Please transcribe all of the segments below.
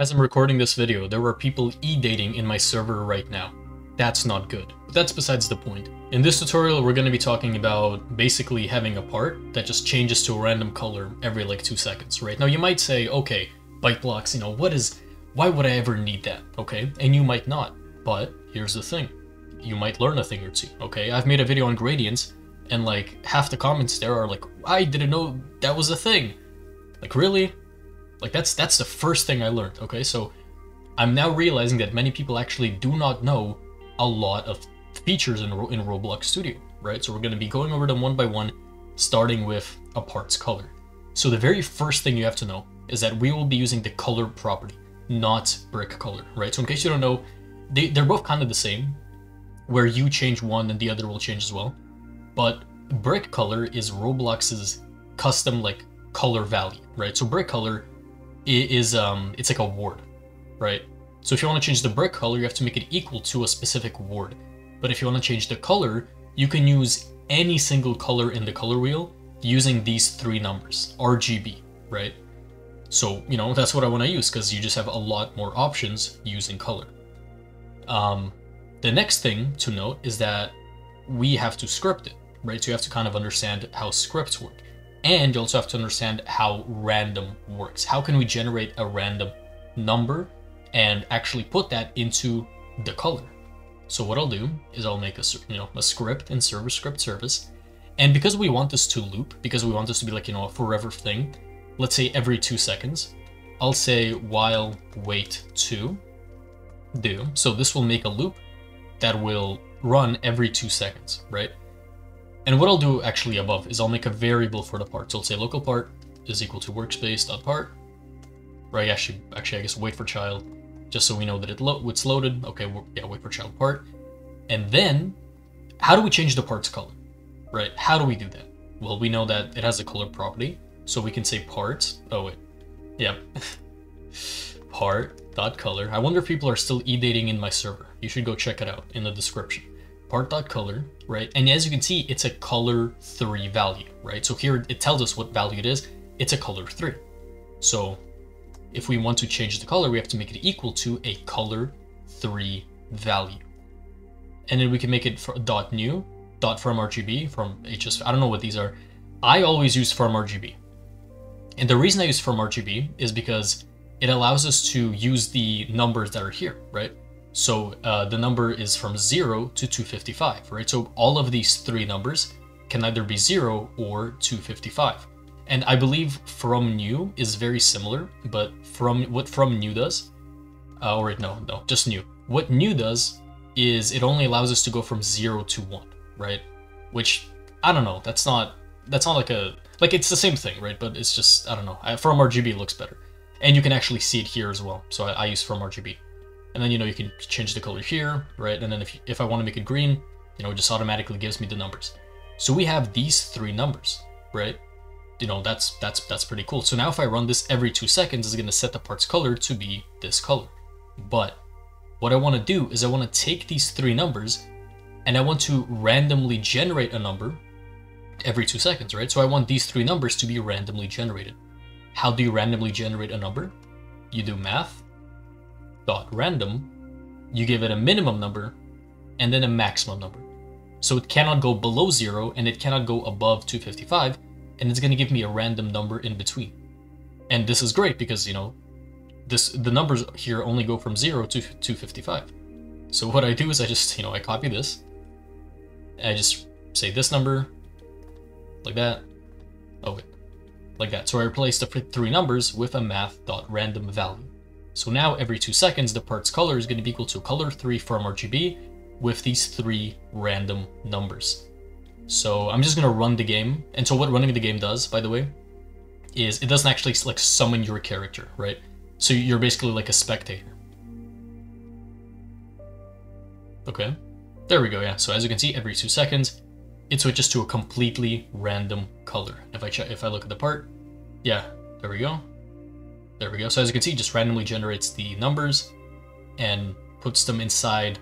As I'm recording this video, there are people e-dating in my server right now. That's not good. But that's besides the point. In this tutorial, we're going to be talking about basically having a part that just changes to a random color every like two seconds, right? Now you might say, okay, ByteBlox, you know, what is, why would I ever need that, okay? And you might not, but here's the thing. You might learn a thing or two, okay? I've made a video on gradients, and like half the comments there are like, I didn't know that was a thing. Like really? Like that's that's the first thing I learned, okay? So I'm now realizing that many people actually do not know a lot of features in, in Roblox Studio, right? So we're going to be going over them one by one, starting with a part's color. So the very first thing you have to know is that we will be using the color property, not brick color, right? So in case you don't know, they, they're both kind of the same, where you change one and the other will change as well. But brick color is Roblox's custom like color value, right? So brick color is um it's like a ward, right? So if you want to change the brick color, you have to make it equal to a specific ward. But if you want to change the color, you can use any single color in the color wheel using these three numbers, RGB, right? So, you know, that's what I want to use because you just have a lot more options using color. Um, the next thing to note is that we have to script it, right? So you have to kind of understand how scripts work. And you also have to understand how random works. How can we generate a random number and actually put that into the color? So what I'll do is I'll make a you know a script in server script service, and because we want this to loop, because we want this to be like you know a forever thing, let's say every two seconds, I'll say while wait to do. So this will make a loop that will run every two seconds, right? And what I'll do actually above is I'll make a variable for the part. So I'll say local part is equal to workspace.part. Right, actually, actually, I guess wait for child, just so we know that it lo it's loaded. Okay, yeah, wait for child part. And then, how do we change the part's color? Right, how do we do that? Well, we know that it has a color property, so we can say part, oh wait, yep, part dot color. I wonder if people are still e-dating in my server. You should go check it out in the description part.color, right? And as you can see, it's a color 3 value, right? So here it tells us what value it is. It's a color 3. So if we want to change the color, we have to make it equal to a color 3 value. And then we can make it for dot new, dot from RGB, from HS, I don't know what these are. I always use from RGB. And the reason I use from RGB is because it allows us to use the numbers that are here, right? So uh, the number is from 0 to 255, right? So all of these three numbers can either be 0 or 255. And I believe from new is very similar, but from what from new does, uh, or no, no, just new. What new does is it only allows us to go from 0 to 1, right? Which, I don't know, that's not, that's not like a, like it's the same thing, right? But it's just, I don't know, from RGB looks better. And you can actually see it here as well. So I, I use from RGB. And then, you know, you can change the color here, right? And then if, if I want to make it green, you know, it just automatically gives me the numbers. So we have these three numbers, right? You know, that's that's that's pretty cool. So now if I run this every two seconds, it's going to set the part's color to be this color. But what I want to do is I want to take these three numbers and I want to randomly generate a number every two seconds, right? So I want these three numbers to be randomly generated. How do you randomly generate a number? You do math, dot random, you give it a minimum number and then a maximum number. So it cannot go below zero and it cannot go above 255, and it's going to give me a random number in between. And this is great because, you know, this the numbers here only go from zero to 255. So what I do is I just, you know, I copy this, I just say this number, like that, oh wait, like that. So I replace the three numbers with a math.random value. So now every two seconds, the part's color is going to be equal to color 3 from RGB with these three random numbers. So I'm just going to run the game. And so what running the game does, by the way, is it doesn't actually like summon your character, right? So you're basically like a spectator. Okay, there we go, yeah. So as you can see, every two seconds, it switches to a completely random color. If I check, if I look at the part, yeah, there we go. There we go. So as you can see, just randomly generates the numbers and puts them inside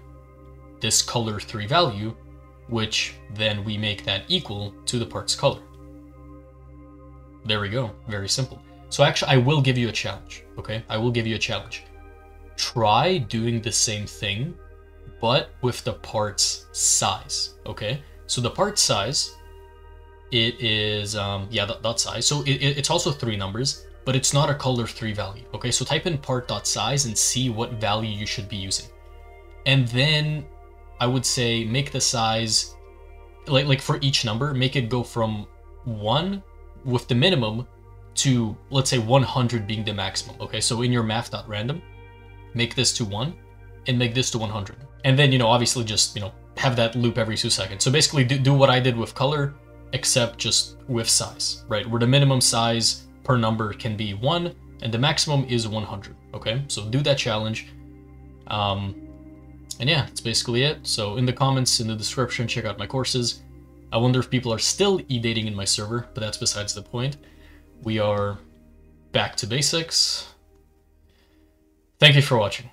this color 3 value, which then we make that equal to the part's color. There we go. Very simple. So actually, I will give you a challenge, okay? I will give you a challenge. Try doing the same thing, but with the part's size, okay? So the part size, it is, um, yeah, that, that size. So it, it, it's also three numbers, but it's not a color three value, okay? So type in part.size and see what value you should be using. And then I would say make the size, like, like for each number, make it go from one with the minimum to let's say 100 being the maximum. Okay, so in your math.random, make this to 1 and make this to 100. And then, you know, obviously just, you know, have that loop every two seconds. So basically do, do what I did with color, except just with size, right? Where the minimum size per number can be 1 and the maximum is 100. Okay, so do that challenge. Um, and yeah, that's basically it. So in the comments, in the description, check out my courses. I wonder if people are still e-dating in my server, but that's besides the point. We are back to basics. Thank you for watching.